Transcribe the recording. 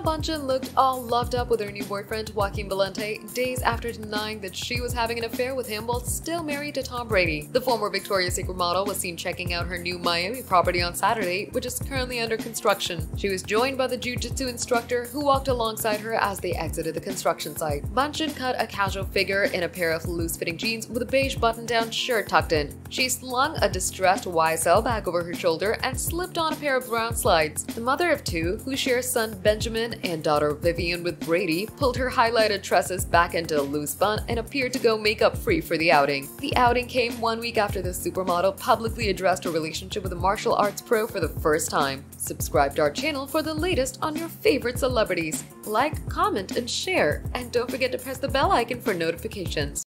Bundchen looked all loved up with her new boyfriend, Joaquim Valente, days after denying that she was having an affair with him while still married to Tom Brady. The former Victoria's Secret model was seen checking out her new Miami property on Saturday, which is currently under construction. She was joined by the jiu-jitsu instructor who walked alongside her as they exited the construction site. Bundchen cut a casual figure in a pair of loose-fitting jeans with a beige button-down shirt tucked in. She slung a distressed YSL bag over her shoulder and slipped on a pair of brown slides. The mother of two, who shares son Benjamin and daughter Vivian with Brady, pulled her highlighted tresses back into a loose bun and appeared to go makeup free for the outing. The outing came one week after the supermodel publicly addressed her relationship with a martial arts pro for the first time. Subscribe to our channel for the latest on your favorite celebrities. Like, comment, and share. And don't forget to press the bell icon for notifications.